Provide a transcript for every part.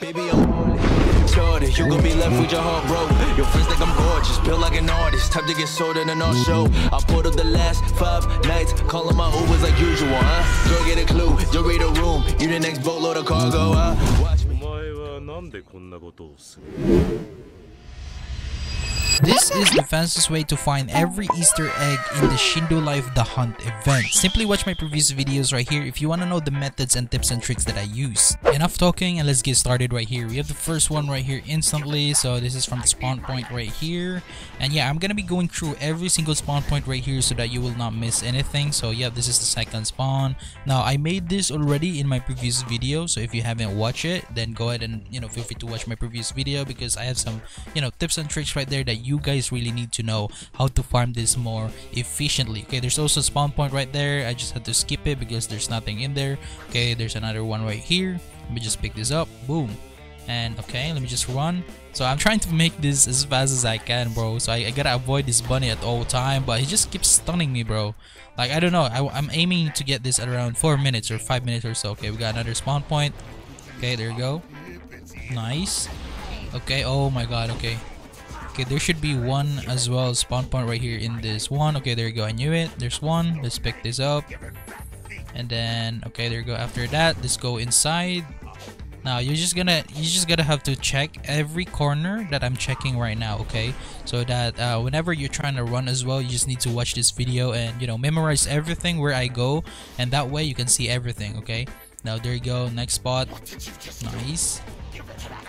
Baby, I'm. Shorty, you gon' be left with your heart broke. Your friends think I'm gorgeous, built like an artist. Time to get sold in an art show. I pulled up the last five nights, calling my Ubers like usual, huh? Girl, get a clue, you read a room. You the next boatload of cargo, huh? Watch me. This is the fastest way to find every Easter egg in the Shindo Life The Hunt event. Simply watch my previous videos right here if you want to know the methods and tips and tricks that I use. Enough talking and let's get started right here. We have the first one right here instantly. So this is from the spawn point right here. And yeah, I'm gonna be going through every single spawn point right here so that you will not miss anything. So yeah, this is the second spawn. Now I made this already in my previous video. So if you haven't watched it, then go ahead and you know feel free to watch my previous video because I have some you know tips and tricks right there that you guys really need to know how to farm this more efficiently. Okay there's also a spawn point right there. I just had to skip it because there's nothing in there. Okay there's another one right here. Let me just pick this up. Boom. And okay let me just run. So i'm trying to make this as fast as i can bro. So i, I gotta avoid this bunny at all time but he just keeps stunning me bro. Like i don't know. I, i'm aiming to get this at around four minutes or five minutes or so. Okay we got another spawn point. Okay there you go. Nice. Okay oh my god okay Okay, there should be one as well spawn point right here in this one. Okay, there you go. I knew it. There's one. Let's pick this up. And then, okay, there you go. After that, let's go inside. Now, you're just gonna, you just gonna have to check every corner that I'm checking right now, okay? So that uh, whenever you're trying to run as well, you just need to watch this video and, you know, memorize everything where I go. And that way you can see everything, okay? Now, there you go. Next spot. Nice.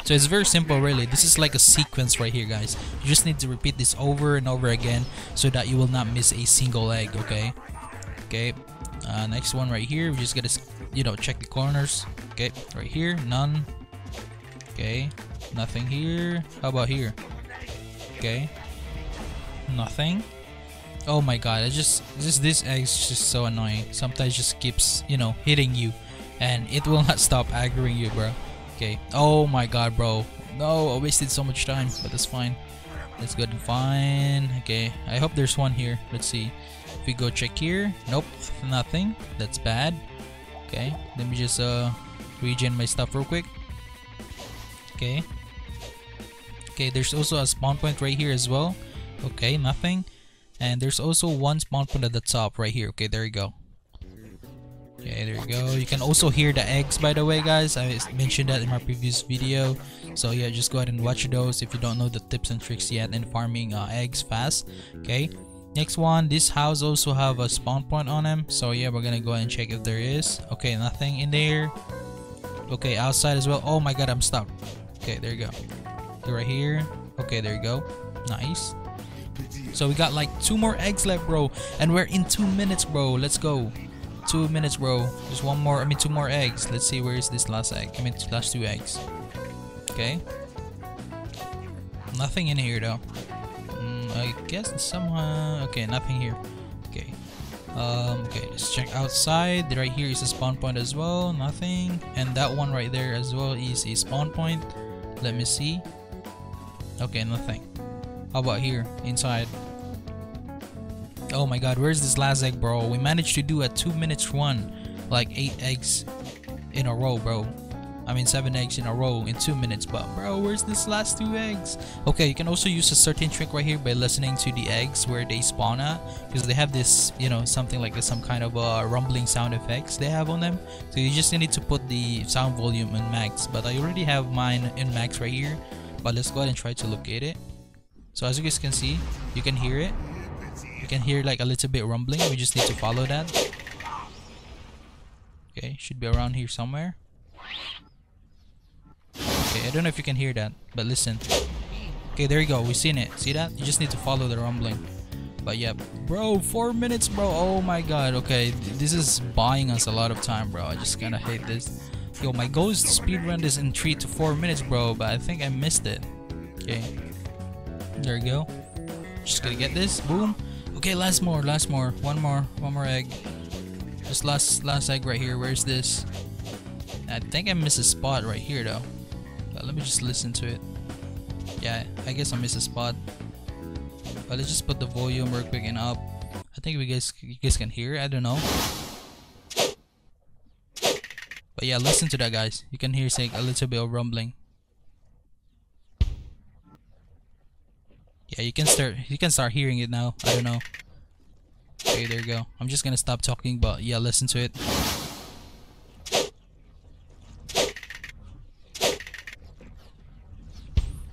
So it's very simple really. This is like a sequence right here guys. You just need to repeat this over and over again so that you will not miss a single egg, okay? Okay. Uh, next one right here. We just gotta, you know, check the corners. Okay, right here, none. Okay, nothing here. How about here? Okay, nothing. Oh my god, it's just, just this egg is just so annoying. Sometimes just keeps, you know, hitting you, and it will not stop aggroing you, bro. Okay. Oh my god, bro. No, I wasted so much time, but that's fine. That's good and fine. Okay, I hope there's one here. Let's see. If we go check here, nope, nothing. That's bad. Okay, let me just uh regen my stuff real quick. Okay. Okay, there's also a spawn point right here as well. Okay, nothing. And there's also one spawn point at the top right here. Okay, there you go. Okay, there you go. You can also hear the eggs by the way guys. I mentioned that in my previous video. So yeah, just go ahead and watch those if you don't know the tips and tricks yet in farming uh, eggs fast. Okay. Next one, this house also have a spawn point on them. So yeah, we're gonna go ahead and check if there is. Okay, nothing in there. Okay, outside as well. Oh my god, I'm stuck. Okay, there you go. Right here. Okay, there you go. Nice. So we got like two more eggs left, bro. And we're in two minutes, bro. Let's go two minutes bro. Just one more i mean two more eggs. Let's see where is this last egg? I mean last two eggs. Okay. Nothing in here though. Mm, i guess somehow okay nothing here. Okay. Um okay let's check outside. Right here is a spawn point as well. Nothing. And that one right there as well is a spawn point. Let me see. Okay nothing. How about here inside Oh my god, where's this last egg, bro? We managed to do a 2 minutes run. Like 8 eggs in a row, bro. I mean 7 eggs in a row in 2 minutes. But bro, where's this last 2 eggs? Okay, you can also use a certain trick right here by listening to the eggs where they spawn at. Because they have this, you know, something like this, some kind of uh, rumbling sound effects they have on them. So you just need to put the sound volume in max. But I already have mine in max right here. But let's go ahead and try to locate it. So as you guys can see, you can hear it. You can hear like a little bit rumbling. We just need to follow that. Okay, should be around here somewhere. Okay, I don't know if you can hear that, but listen. Okay, there you go. We seen it. See that? You just need to follow the rumbling. But yeah, bro, four minutes, bro. Oh my god. Okay, this is buying us a lot of time, bro. I just kind of hate this. Yo, my goal is to speedrun this in three to four minutes, bro. But I think I missed it. Okay, there you go. Just gonna get this. Boom. Okay, last more, last more. One more, one more egg. Just last last egg right here. Where's this? I think I missed a spot right here though. But let me just listen to it. Yeah, I guess I missed a spot. But let's just put the volume real quick and up. I think you guys you guys can hear. I don't know. But yeah, listen to that, guys. You can hear like a little bit of rumbling. Yeah, you can start. You can start hearing it now. I don't know. Okay, there you go. I'm just gonna stop talking, but yeah, listen to it.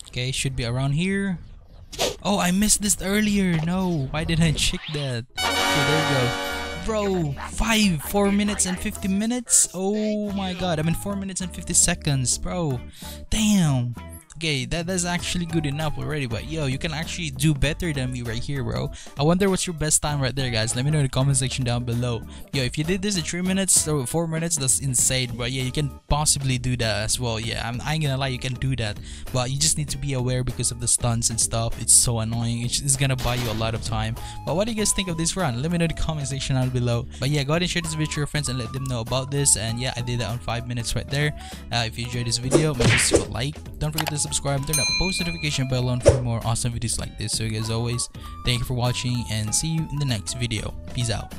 Okay, should be around here. Oh, I missed this earlier. No, why didn't I check that? Okay, there you go. Bro, 5, 4 minutes and 50 minutes? Oh my god, I mean 4 minutes and 50 seconds, bro. Damn okay that, that's actually good enough already but yo you can actually do better than me right here bro. I wonder what's your best time right there guys. Let me know in the comment section down below. Yo if you did this in three minutes or four minutes that's insane but yeah you can possibly do that as well. Yeah I'm, I ain't gonna lie you can do that but you just need to be aware because of the stunts and stuff. It's so annoying. It's, it's gonna buy you a lot of time. But what do you guys think of this run? Let me know in the comment section down below. But yeah go ahead and share this video with your friends and let them know about this. And yeah i did that on five minutes right there. Uh, if you enjoyed this video make sure to like. Don't forget to subscribe turn that post notification bell on for more awesome videos like this. So as always thank you for watching and see you in the next video. Peace out